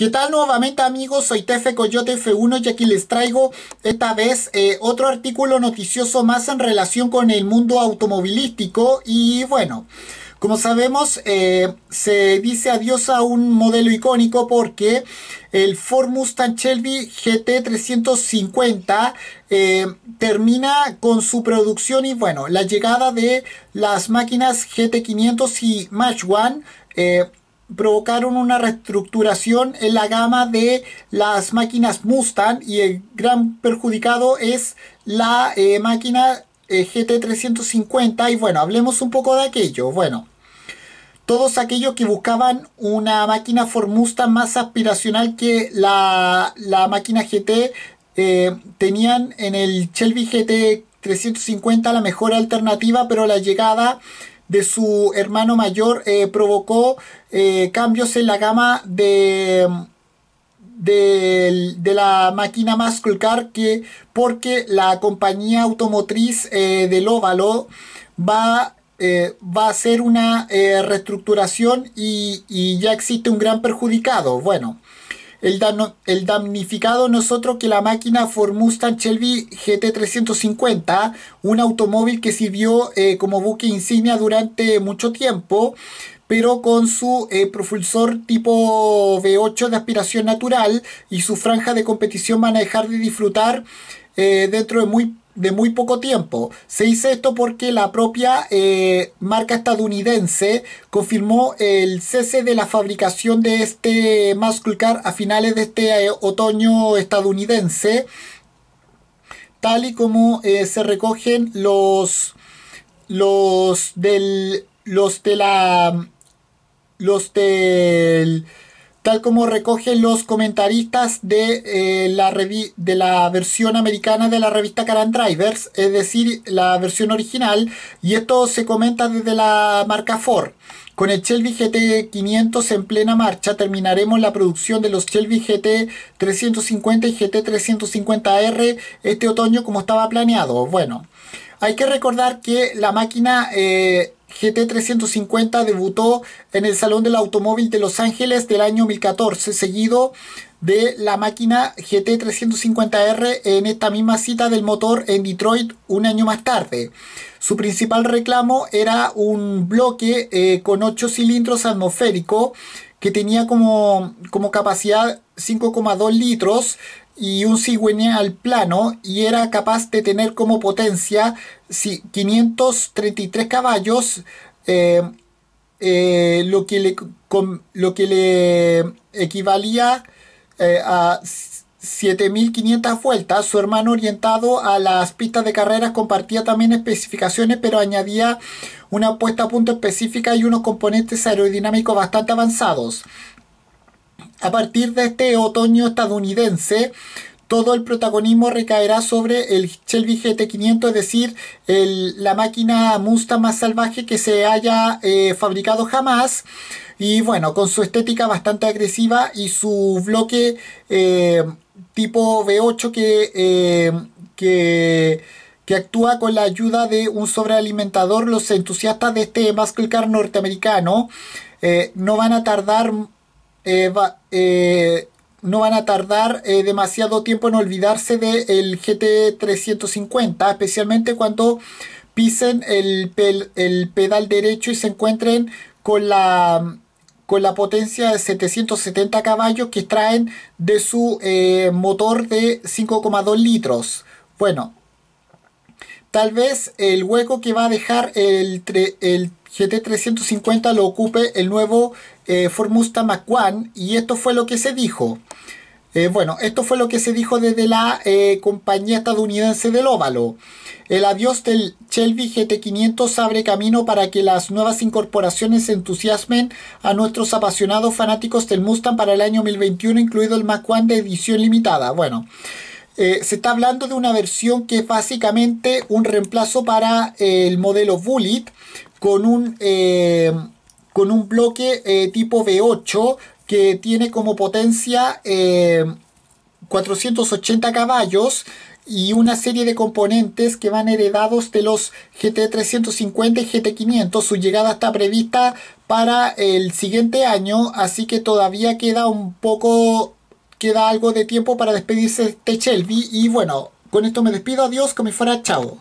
¿Qué tal nuevamente amigos? Soy Tefe Coyote F1 y aquí les traigo esta vez eh, otro artículo noticioso más en relación con el mundo automovilístico y bueno, como sabemos eh, se dice adiós a un modelo icónico porque el Ford Mustang Shelby GT350 eh, termina con su producción y bueno, la llegada de las máquinas GT500 y Match One provocaron una reestructuración en la gama de las máquinas Mustang y el gran perjudicado es la eh, máquina eh, GT350 y bueno, hablemos un poco de aquello. Bueno, todos aquellos que buscaban una máquina Ford Mustang más aspiracional que la, máquina GT eh, tenían en el Shelby GT350 la mejor alternativa, pero la llegada de su hermano mayor eh, provocó eh, cambios en la gama de, de, la máquina Muscle que porque la compañía automotriz eh, del óvalo va, va a hacer una reestructuración y, y ya existe un gran perjudicado. Bueno, el, damnificado no es otro que la máquina Ford Mustang Shelby GT350, un automóvil que sirvió eh, como buque insignia durante mucho tiempo, pero con su eh, propulsor tipo V8 de aspiración natural y su franja de competición van a dejar de disfrutar eh, dentro de muy de muy poco tiempo. Se dice esto porque la propia eh, marca estadounidense confirmó el cese de la fabricación de este muscle a finales de este eh, otoño estadounidense, tal y como se recogen los los del los de la los del tal como recogen los comentaristas de, eh, la, de la versión americana de la revista Caran Drivers, es decir, la versión original, y esto se comenta desde la marca Ford. Con el Shelby GT 500 en plena marcha terminaremos la producción de los Shelby GT 350 y GT 350R este otoño como estaba planeado. Bueno, hay que recordar que la máquina eh, GT350 debutó en el Salón del Automóvil de Los Ángeles del año 2014, seguido de la máquina GT350R en esta misma cita del motor en Detroit un año más tarde. Su principal reclamo era un bloque eh, con 8 cilindros atmosférico que tenía como, como capacidad 5,2 litros y un cigüeñal plano y era capaz de tener como potencia 533 caballos, eh, eh, lo, que le, lo que le equivalía eh, a 7500 vueltas. Su hermano orientado a las pistas de carreras compartía también especificaciones, pero añadía una puesta a punto específica y unos componentes aerodinámicos bastante avanzados. A partir de este otoño estadounidense, todo el protagonismo recaerá sobre el Shelby GT500, es decir, la máquina Mustang más salvaje que se haya eh, fabricado jamás. Y bueno, con su estética bastante agresiva y su bloque eh, tipo V8 que, eh, que, que, actúa con la ayuda de un sobrealimentador, los entusiastas de este muscle car norteamericano no van a tardar eh, eh, no van a tardar eh, demasiado tiempo en olvidarse del GT350, especialmente cuando pisen el, pedal derecho y se encuentren con la, potencia de 770 caballos que extraen de su motor de 5,2 litros. Bueno, tal vez el hueco que va a dejar el, el GT350 lo ocupe el nuevo eh, Mach y esto fue lo que se dijo. Eh, bueno, esto fue lo que se dijo desde la eh, compañía estadounidense del óvalo. El adiós del Shelby GT500 abre camino para que las nuevas incorporaciones entusiasmen a nuestros apasionados fanáticos del Mustang para el año 2021, incluido el Mach 1 de edición limitada. Bueno, se está hablando de una versión que es básicamente un reemplazo para el modelo Bullet con un con un bloque eh, tipo V8 que tiene como potencia 480 eh, caballos y una serie de componentes que van heredados de los GT350 y GT500. Su llegada está prevista para el siguiente año, así que todavía queda un poco, queda algo de tiempo para despedirse de Shelby. Y bueno, con esto me despido, adiós, como fuera, chao.